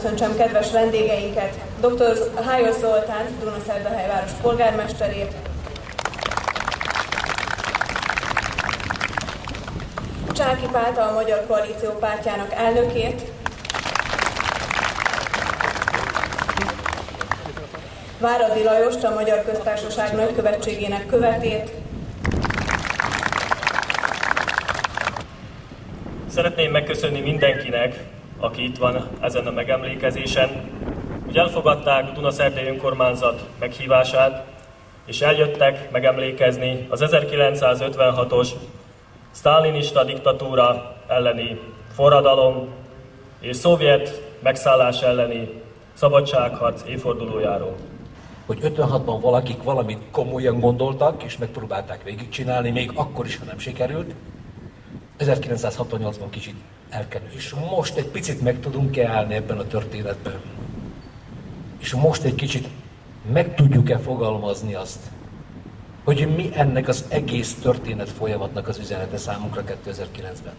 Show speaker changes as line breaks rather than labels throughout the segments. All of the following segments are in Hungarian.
köszöntsem kedves vendégeinket, dr. Hájos Zoltán, Dunaszerdahely város polgármesterét, Csáki Pálta, a Magyar Koalíció pártjának elnökét, Váradi Lajost, a Magyar Köztársaság nagykövetségének követét,
Szeretném megköszönni mindenkinek, aki itt van ezen a megemlékezésen, hogy elfogadták Dunaszerdei önkormányzat meghívását, és eljöttek megemlékezni az 1956-os sztálinista diktatúra elleni forradalom és szovjet megszállás elleni szabadságharc évfordulójáról.
Hogy 56-ban valakik valamit komolyan gondoltak, és megpróbálták végigcsinálni, még akkor is, ha nem sikerült, 1968-ban kicsit elkerül. És most egy picit meg tudunk-e állni ebben a történetben? És most egy kicsit meg tudjuk-e fogalmazni azt, hogy mi ennek az egész történet folyamatnak az üzenete számunkra 2009-ben?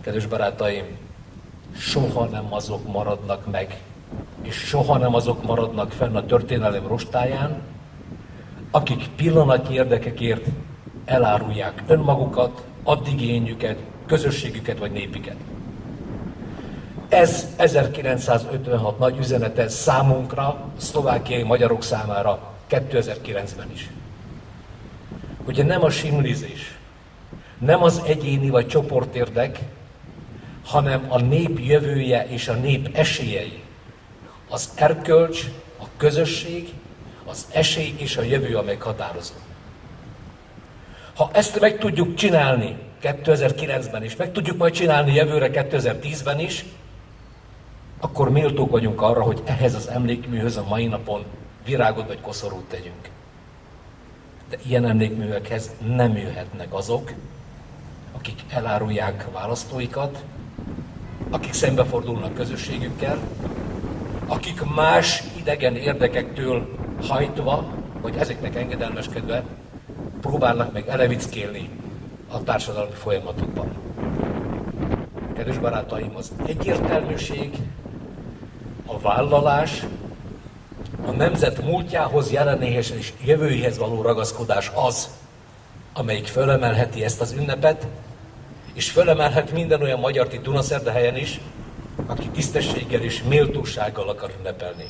Kedves barátaim, soha nem azok maradnak meg, és soha nem azok maradnak fenn a történelem rostáján, akik pillanatnyi érdekekért elárulják önmagukat, addigényüket, közösségüket vagy népüket. Ez 1956 nagy üzenete számunkra, szlovákiai magyarok számára 2009-ben is. Ugye nem a simlizés, nem az egyéni vagy csoportérdek, hanem a nép jövője és a nép esélyei. Az erkölcs, a közösség, az esély és a jövő a meghatározó. Ha ezt meg tudjuk csinálni 2009-ben is, meg tudjuk majd csinálni jövőre 2010-ben is, akkor méltók vagyunk arra, hogy ehhez az emlékműhöz a mai napon virágot vagy koszorút tegyünk. De ilyen emlékművekhez nem jöhetnek azok, akik elárulják választóikat, akik szembefordulnak közösségükkel, akik más idegen érdekektől hajtva, vagy ezeknek engedelmeskedve próbálnak meg elevickélni a társadalmi folyamatokban. Kedves barátaim, az egyértelműség, a vállalás, a nemzet múltjához, jelenéhez és jövőjéhez való ragaszkodás az, amelyik fölemelheti ezt az ünnepet, és fölemelhet minden olyan magyar itt Dunaszerdahelyen is, aki tisztességgel és méltósággal akar ünnepelni.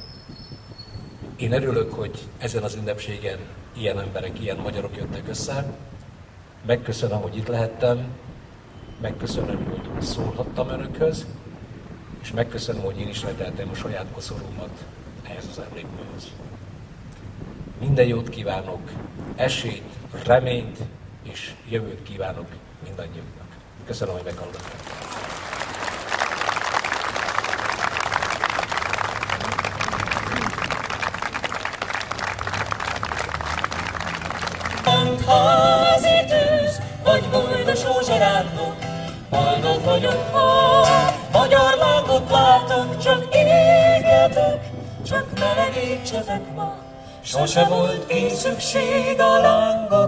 Én örülök, hogy ezen az ünnepségen ilyen emberek, ilyen magyarok jöttek össze. Megköszönöm, hogy itt lehettem, megköszönöm, hogy szólhattam önökhöz, és megköszönöm, hogy én is leteltem a saját koszorúmat ehhez az emlékműhöz. Minden jót kívánok, esélyt, reményt és jövőt kívánok mindannyiunknak. Köszönöm, hogy meghallgattak.
Boldog vagyok, ha magyar lángot látok, csak égetek, csak melegítsetek ma. Sose volt én szükség a lángotokról.